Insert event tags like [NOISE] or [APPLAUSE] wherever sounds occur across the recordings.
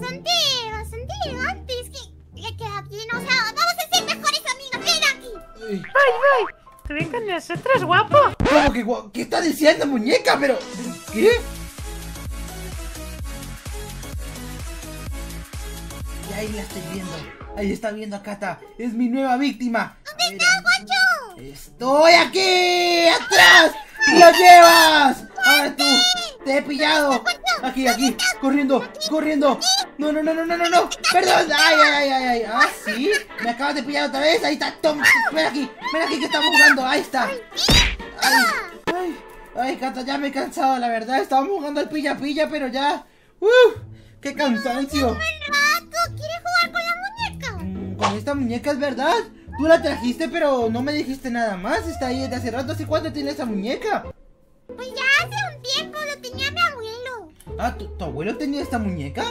bastante, bastante elegante. Es que le queda bien. O sea, vamos a ser mejores amigos. Ven aquí. Ay, ¡Ay, ay! ¿Te ven con nosotros, guapo? ¿Cómo que gua- ¿Qué está diciendo, muñeca? Pero... ¿Qué? Y ahí la estoy viendo. Ahí está viendo a Kata. Es mi nueva víctima. ¿Dónde estás, guacho? ¡Estoy aquí! ¡Atrás! ¡Lo llevas! Ahora tú, te he pillado. Aquí, aquí, corriendo, corriendo. No, no, no, no, no, no, no. Perdón. Ay, ay, ay, ay, ay. Ah, sí. Me acabas de pillar otra vez. Ahí está. Toma. Ven aquí, ven aquí que estamos jugando. Ahí está. Ay, ay, ay, Cata, ya me he cansado, la verdad. Estábamos jugando al pilla pilla, pero ya. ¡Uf! ¡Qué cansancio! ¿Quieres jugar con la muñeca? Mm, Con esta muñeca es verdad. Tú la trajiste, pero no me dijiste nada más. Está ahí desde hace rato. ¿Hace cuánto tiene esa muñeca? Pues ya hace Ah, ¿tu, tu abuelo tenía esta muñeca?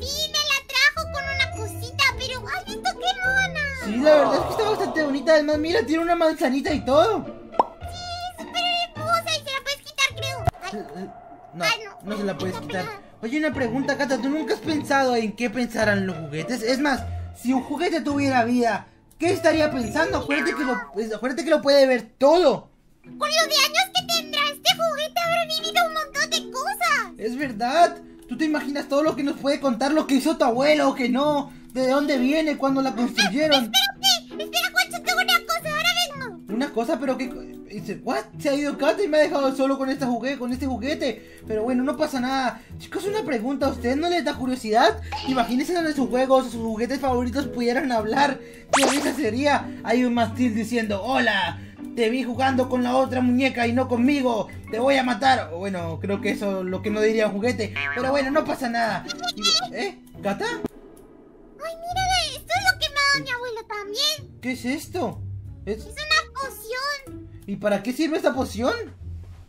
Sí, me la trajo con una cosita, pero ¿has visto qué mona? Sí, la verdad es que está bastante bonita. Además, mira, tiene una manzanita y todo. Sí, súper hermosa y se la puedes quitar, creo. Ay, Eh, eh, No, Ay, no. no se la puedes quitar. Oye, una pregunta, Cata. ¿Tú nunca has pensado en qué pensarán los juguetes? Es más, si un juguete tuviera vida, ¿qué estaría pensando? Acuérdate que lo, pues, acuérdate que lo puede ver todo. Con lo de años que tendrá este juguete habrá vivido un montón de cosas. Es verdad. ¿Tú te imaginas todo lo que nos puede contar lo que hizo tu abuelo o que no? ¿De dónde viene? ¿Cuándo la construyeron? Espérate, espera, Juancho, tengo una cosa, ahora vengo. Una cosa, pero que... Dice, ¿what? Se ha ido Kata y me ha dejado solo con este juguete, con este juguete. Pero bueno, no pasa nada. Chicos, una pregunta. ¿A ustedes no les da curiosidad? Imagínense donde sus juegos, sus juguetes favoritos pudieran hablar. ¿Qué risa sería? Hay un mastil diciendo, hola, te vi jugando con la otra muñeca y no conmigo. Te voy a matar. O Bueno, creo que eso es lo que no diría un juguete. Pero bueno, no pasa nada. Y- ¿Eh? ¿Kata? Ay, mira, esto es lo que me ha dado mi abuelo también. ¿Qué es esto? ¿Es- Es una poción. ¿Y para qué sirve esta poción?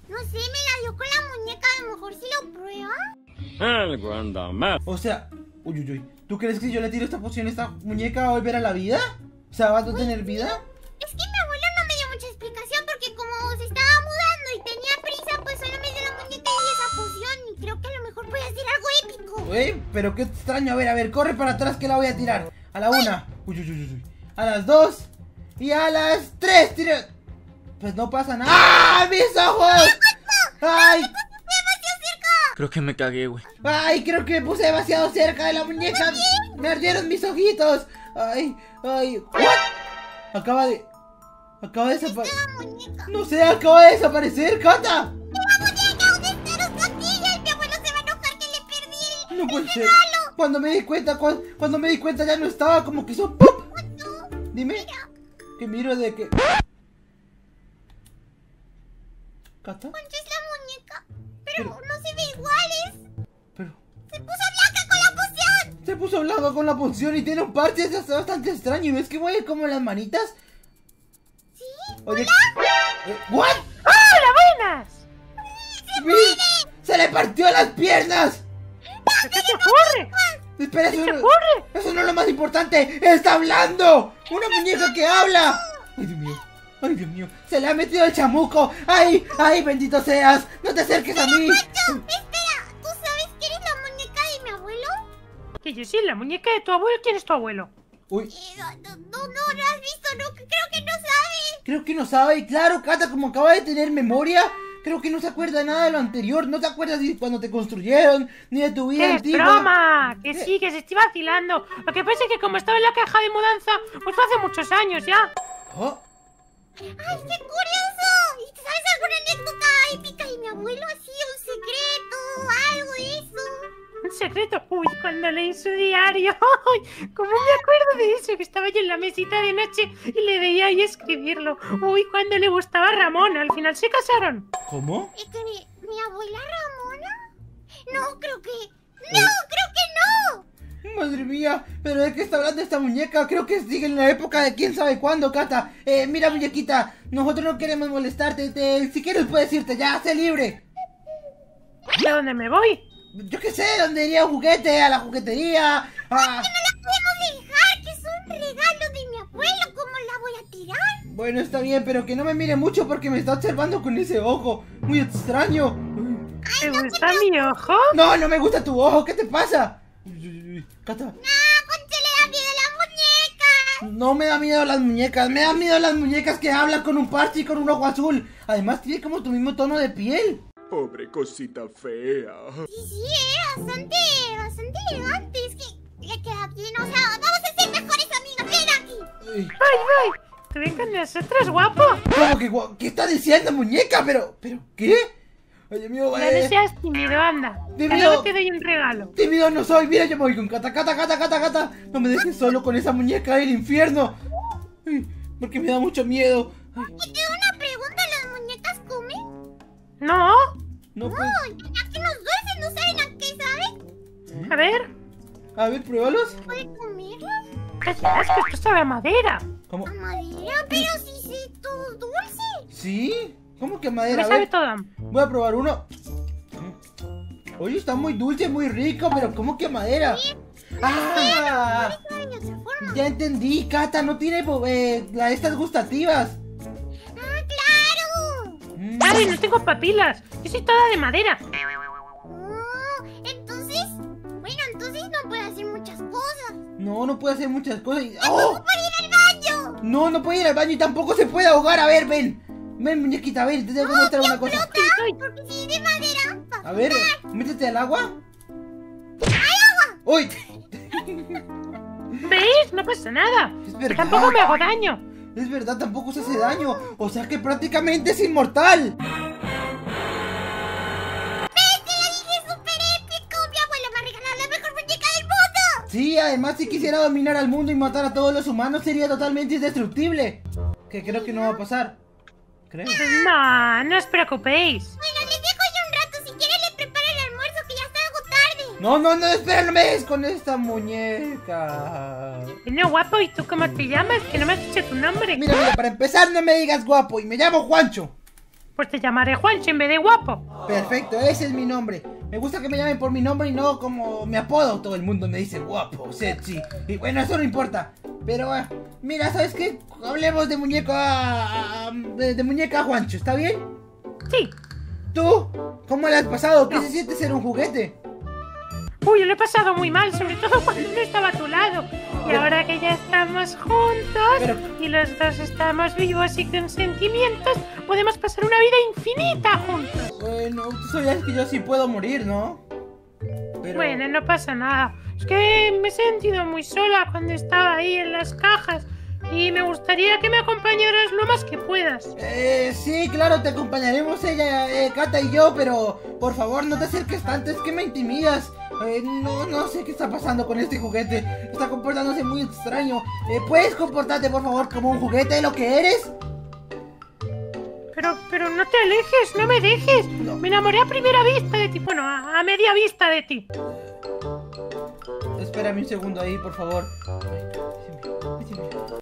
No sé, me la dio con la muñeca, a lo mejor si lo prueba. Algo anda mal. O sea, uy, uy, uy. ¿Tú crees que si yo le tiro esta poción a esta muñeca va a volver a la vida? O sea, ¿va a tener vida? Pero qué extraño. A ver, a ver, corre para atrás que la voy a tirar. A la una. Uy, uy, uy, uy, uy. A las dos. Y a las tres. Tira. Pues no pasa nada. ¡Ah! ¡Mis ojos! ¡Ay! ¡Demasiado cerca! Creo que me cagué, güey. ¡Ay! Creo que me puse demasiado cerca de la muñeca. Me ardieron mis ojitos. ¡Ay! ¡Ay! ¿What? Acaba de. Acaba de desaparecer. La muñeca. No sé, acaba de desaparecer, Kata. No puede ser. regalo. Cuando me di cuenta, cuan- cuando me di cuenta ya no estaba, como que hizo ¡pop! Juancho, Dime. mira, Que miro de que. ¿Cata? Juancho es la muñeca. Pero Pero- no se ve iguales. Pero. Se puso blanca con la poción. Se puso blanco con la poción y tiene un parche, es bastante extraño. ¿Y ves que mueve como las manitas? ¿Sí? Oye. eh, ¿What? ¡Hola, buenas! ¡Vi! ¡Se le partió las piernas! ¿Pero ¿Qué te ocurre? Espera, ¿Qué eso te no, ocurre? eso no es lo más importante. ¡Está hablando! ¡Una muñeca que habla! ¡Ay, Dios mío! ¡Ay, Dios mío! ¡Se le ha metido el chamuco! ¡Ay! ¡Ay, bendito seas! ¡No te acerques a mí! Juancho, espera. ¿Tú sabes que eres la muñeca de mi abuelo? Que yo sí, la muñeca de tu abuelo. ¿Quién es tu abuelo? Uy, Eh, No, no, no, no has visto, no, creo que no sabe. creo que no sabe. Y claro, Kata, como acaba de tener memoria, creo que no se acuerda nada de lo anterior. No se acuerda de cuando te construyeron, ni de tu vida ¡Qué antigua. broma! Que ¿Qué? sí, que se estoy vacilando. Lo que pasa es que como estaba en la caja de mudanza, pues fue hace muchos años ya. Oh, ¡Ay, qué curioso! ¿Y sabes alguna anécdota épica de mi abuelo? Así, un secreto, eso. Un secreto. Uy, cuando leí su diario. [LAUGHS] Ay, ¿Cómo me acuerdo de eso? Que estaba yo en la mesita de noche y le veía ahí escribirlo. Uy, cuando le gustaba a Ramón. Al final se casaron. ¿Cómo? ¿Es que mi, mi abuela Ramona? No, creo que... ¡No, creo que no! Madre mía, pero ¿de qué está hablando esta muñeca? Creo que sigue en la época de quién sabe cuándo, Kata. Eh, mira, muñequita, nosotros no queremos molestarte. te- si quieres puedes irte, ya, sé libre. ¿De dónde me voy? Yo qué sé, ¿dónde iría un juguete? A la juguetería. A... ¡No la podemos dejar! ¡Que es un regalo de mi abuelo! ¿Cómo la voy a tirar? Bueno, está bien, pero que no me mire mucho porque me está observando con ese ojo. Muy extraño. ¿Te gusta mi ojo? No, no me gusta tu ojo, ¿qué te pasa? Uy, uy, uy. Cata, ¡Ah, Juancho le da miedo a la muñeca! no me da miedo las muñecas, me da miedo las muñecas que hablan con un parche y con un ojo azul. Además tiene como tu mismo tono de piel. Pobre cosita fea. Sí, sí, eh, bastante, bastante elegante. Es que le queda bien, o sea, vamos a ser mejores amigas. Ven aquí. Uy, ¡Voy, voy! ¿Te ven con nosotros, guapo? ¿Cómo que gua- ¿Qué está diciendo, muñeca? Pero, pero, ¿qué? Oye, mío, No eh, seas tímido, anda. Que Tímido. luego te doy un regalo. Tímido no soy, mira, yo me voy con Cata, Cata, Cata, Cata, Cata. No me dejes solo con esa muñeca del infierno. Ay, porque me da mucho miedo. Ay, Y te una pregunta, ¿las muñecas comen? No. No, pues. Que nos dulces no saben a qué saben. A ver. A ver, pruébalos. ¿Puede comerlas? Callas, que esto sabe a madera. ¿Cómo? A madera, pero si sí, todo dulce. ¿Sí? ¿Cómo que Me madera? A sabe ver, todo. voy a probar uno. Oye, está muy dulce, muy rico, pero ¿cómo que madera? ¡Ah! Ya entendí, Cata, no tiene eh, estas gustativas. ¡Ah. Ay, no tengo papilas. Yo soy toda de madera. Oh, entonces, bueno, entonces no puede hacer muchas cosas. No, no puede hacer muchas cosas. y- ¡Oh! ¡Puede ir al baño! No, no puede ir al baño y tampoco se puede ahogar. A ver, ven. Ven, muñequita, ven, te tengo que mostrar una cosa. Sí, soy. Porque si es de madera, va A ver, métete al agua. ¡Uy! [LAUGHS] ¿Veis? No pasa nada. Tampoco me hago daño. Es verdad, tampoco se hace daño. O sea que prácticamente es inmortal. ¡Ves! ¡Te lo dije súper épico! Mi abuelo me ha regalado la mejor muñeca del mundo. Sí, además si quisiera dominar al mundo y matar a todos los humanos sería totalmente indestructible. Que creo que no va a pasar. Creo. No, no os preocupéis. No, no, no, espera, no me des con esta muñeca. No, guapo, ¿y tú cómo te llamas? Que no me has dicho tu nombre. Mira, mira, para empezar no me digas guapo y me llamo Juancho. Pues te llamaré Juancho en vez de guapo. Perfecto, ese es mi nombre. Me gusta que me llamen por mi nombre y no como mi apodo. Todo el mundo me dice guapo, sexy. Y bueno, eso no importa. Pero ah, mira, ¿sabes qué? Hablemos de muñeco a- a- de, de muñeca a Juancho, ¿está bien? Sí. ¿Tú? ¿Cómo le has pasado? ¿Qué se siente ser un juguete? Uy, lo he pasado muy mal, sobre todo [LAUGHS] cuando no estaba a tu lado. Y ahora que ya estamos juntos Pero- y los dos estamos vivos y con sentimientos, podemos pasar una vida infinita juntos. Bueno, tú sabías que yo sí puedo morir, ¿no? Pero... Bueno, no pasa nada. Es que me he sentido muy sola cuando estaba ahí en las cajas y me gustaría que me acompañaras lo más que puedas. Eh, sí, claro, te acompañaremos ella, eh, Cata y yo, pero por favor no te acerques tanto, es que me intimidas. Eh, no, no sé qué está pasando con este juguete. Está comportándose muy extraño. Eh, ¿Puedes comportarte, por favor, como un juguete de lo que eres? Pero, pero no te alejes, no me dejes. No. Me enamoré a primera vista de ti, bueno, a, a media vista de ti. Espérame un segundo ahí, por favor.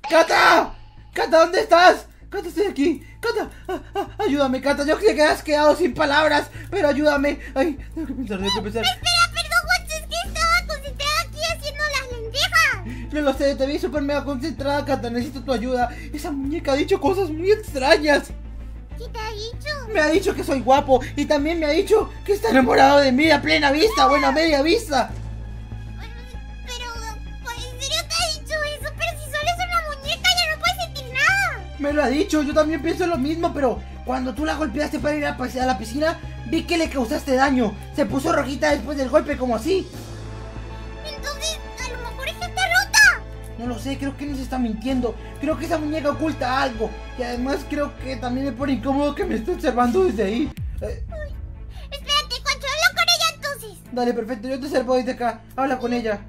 ¡Cata! ¡Cata, ¿dónde estás? Cata, estoy aquí. Cata, ah, ah, ayúdame, Cata. Yo sé que has quedado sin palabras, pero ayúdame. Ay, tengo que pensar, tengo que pensar. Espera, perdón, Juancho, es que estaba concentrada aquí haciendo las lentejas. No lo sé, te vi súper mega concentrada, Cata. Necesito tu ayuda. Esa muñeca ha dicho cosas muy extrañas. ¿Qué te ha dicho? Me ha dicho que soy guapo y también me ha dicho que está enamorado de mí a plena vista, bueno, a media vista. Me lo ha dicho, yo también pienso lo mismo, pero cuando tú la golpeaste para ir a, a la piscina, vi que le causaste daño. Se puso rojita después del golpe, como así. Entonces, a lo mejor es está rota. No lo sé, creo que nos está mintiendo. Creo que esa muñeca oculta algo. Y además creo que también me pone incómodo que me esté observando desde ahí. Eh, Espérate, Juancho, habla con ella entonces. dale, perfecto, yo te observo desde acá. Habla con ella.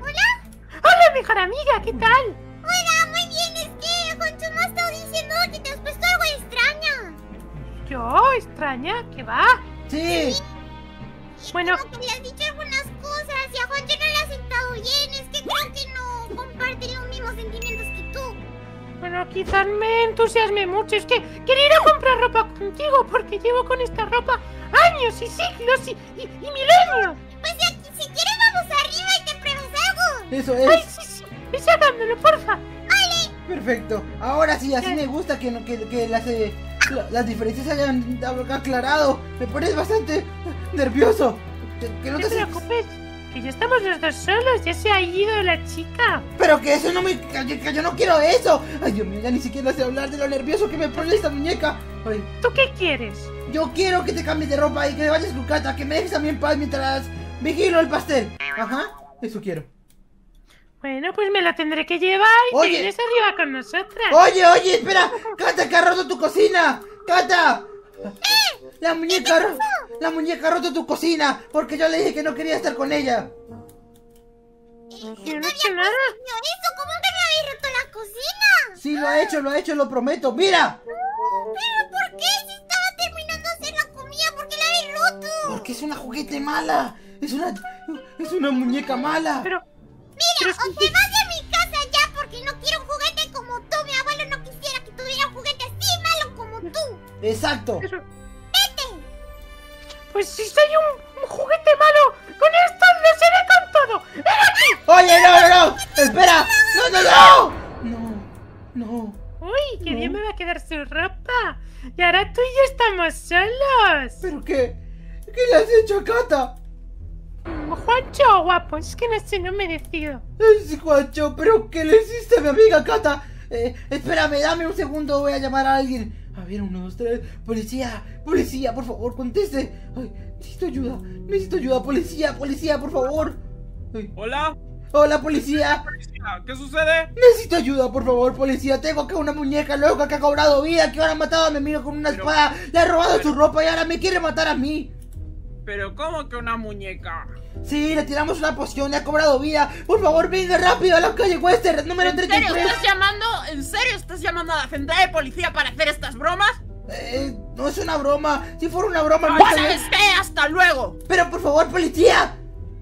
¿Hola? Hola, mejor amiga, ¿qué tal? ¿Yo? ¿Extraña? ¿Qué va? Sí. Bueno, Como que le has dicho algunas cosas y a Juancho no le ha sentado bien. Es que creo que no comparten los mismos sentimientos que tú. bueno, quizás me entusiasme mucho. Es que quería ir a comprar ropa contigo porque llevo con esta ropa años y siglos y, y- y milenios. Pues si, si quieres vamos arriba y te pruebas algo. Eso Ay, es. sí, sí. Ves hagámoslo, porfa. Perfecto. Ahora sí, así me gusta que, no- que, que las, eh, la- las diferencias hayan aclarado. Me pones bastante nervioso. Que, no No te te preocupes, que ya estamos los dos solos, ya se ha ido la chica. Pero que eso no me... Que, que yo no quiero eso. Ay, Dios mío, ya ni siquiera sé hablar de lo nervioso que me pone esta muñeca. Ay, ¿Tú qué quieres? yo quiero que te cambies de ropa y que vayas con Cata, que me dejes a mí en paz mientras vigilo el pastel. Ajá, eso quiero. Bueno, pues me lo tendré que llevar y Oye. te vienes arriba con nosotras. Oye, oye, espera. Cata, que ha roto tu cocina. Cata. La muñeca, ro- la muñeca ha roto tu cocina porque yo le dije que no quería estar con ella. Yo no he hecho nada. Eso, ¿cómo que me habéis roto la cocina? Sí, lo ha hecho, lo ha hecho, lo prometo. Mira. ¿Pero por qué? Si estaba terminando de hacer la comida, ¿por qué la habéis roto? Porque es una juguete mala. Es una, es una muñeca mala. Pero, Mira, o te vas de mi casa ya porque no quiero un juguete como tú. Mi abuelo no quisiera que tuviera un juguete así malo como tú. Exacto. pero- Vete. pues si soy un, un juguete malo, con esto les seré con todo. ¡Ven aquí! Oye, no, no, no. Espera. No, no, no. No, no. Uy, que No. bien me va a quedar su ropa. Y ahora tú y yo estamos solos. ¿Pero qué? ¿Qué le has hecho a Cata? Mm, Juancho, guapo, es que no sé, no me decido. Ay, Juancho, ¿pero qué le hiciste a mi amiga Cata? Eh, espérame, dame un segundo, voy a llamar a alguien. A ver, uno, dos, tres. Policía, policía, por favor, conteste. Ay, necesito ayuda, necesito ayuda, policía, policía, por favor. Ay, Hola, hola, policía. policía, ¿qué sucede? Necesito ayuda, por favor, policía. Tengo acá una muñeca loca que ha cobrado vida, que ahora ha matado a mi amigo con una Pero- espada, le ha robado su ropa y ahora me quiere matar a mí. Pero ¿cómo que una muñeca? Sí, le tiramos una poción, le ha cobrado vida. Por favor, venga rápido a la calle Western, número ¿En serio 33. estás llamando? ¿En serio estás llamando a la central de policía para hacer estas bromas? Eh, no es una broma. Si fuera una broma, no Pues, ¿Sabes qué? ¡Hasta luego! Pero por favor, policía.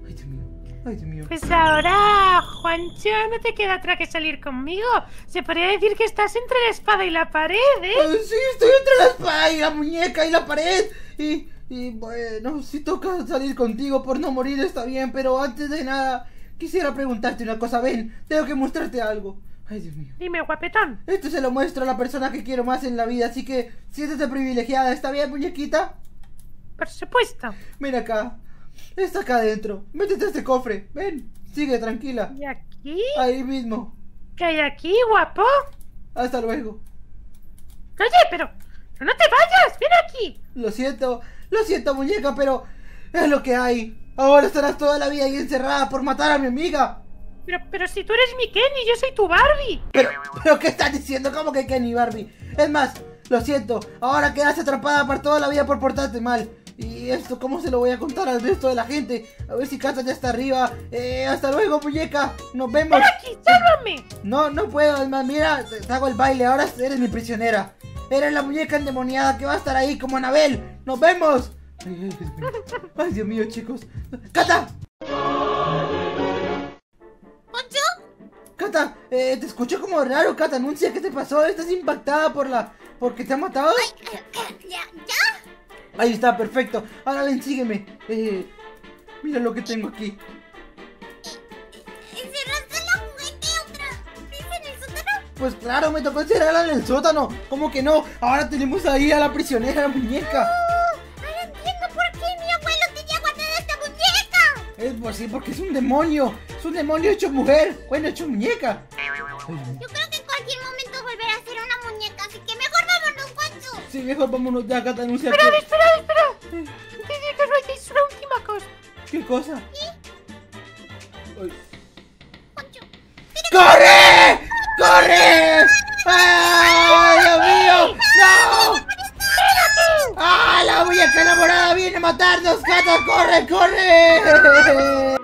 Ay, Dios mío. Ay, Dios mío. Pues ahora, Juancho, no te queda otra que salir conmigo. Se podría decir que estás entre la espada y la pared, ¿eh? Ay, sí, estoy entre la espada y la muñeca y la pared. Y, y bueno, si toca salir contigo por no morir está bien, pero antes de nada, quisiera preguntarte una cosa. Ven, tengo que mostrarte algo. Ay, Dios mío. Dime, guapetón. Esto se lo muestro a la persona que quiero más en la vida, así que siéntete privilegiada. ¿Está bien, muñequita? Por supuesto. Ven acá. Está acá adentro. Métete a este cofre. Ven, sigue tranquila. ¿Y aquí? Ahí mismo. ¿Qué hay aquí, guapo? Hasta luego. Oye, pero... pero ¡No te vayas! ¡Ven aquí! Lo siento, lo siento, muñeca, pero es lo que hay. Ahora estarás toda la vida ahí encerrada por matar a mi amiga. Pero, pero si tú eres mi Ken y yo soy tu Barbie. Pero, pero ¿qué estás diciendo? ¿Cómo que Kenny Barbie? Es más, lo siento, ahora quedas atrapada por toda la vida por portarte mal. Y esto, ¿cómo se lo voy a contar al resto de la gente? A ver si Casa ya está arriba. Eh, hasta luego, muñeca. Nos vemos. ¡Ven aquí! ¡Sálvame! No, no puedo, es más, mira, te hago el baile, ahora eres mi prisionera. Eres la muñeca endemoniada que va a estar ahí como Anabel. ¡Nos vemos! Ay, Dios mío. Ay, Dios mío, chicos. ¡Cata! ¿Poncho? Cata, eh, te escucho como raro, Cata. Anuncia qué te pasó. ¿Estás impactada por la... porque te ha matado? [COUGHS] ¿Ya? ¿Ya? Ahí está, perfecto. Ahora ven, sígueme. Eh, mira lo que tengo aquí. Pues claro, me tocó encerrarla en el sótano. ¿Cómo que no? Ahora tenemos ahí a la prisionera, la muñeca. Ahora entiendo por qué mi abuelo tenía guardada esta muñeca. Es pues sí, porque es un demonio. Es un demonio hecho mujer. Bueno, hecho muñeca. Yo creo que en cualquier momento volverá a ser una muñeca, así que mejor vámonos, Poncho. Sí, mejor vámonos ya, Cata. Anuncia ¡Esperad, que... esperad, esperad! Antes de que vayáis, una última cosa. ¿Qué cosa? Ay. Poncho. ¡Corre! ¡Corre! ¡Ay, Dios mío! ¡No! ¡Ah, la muñeca enamorada viene a matarnos! ¡Cata, corre, corre! [LAUGHS]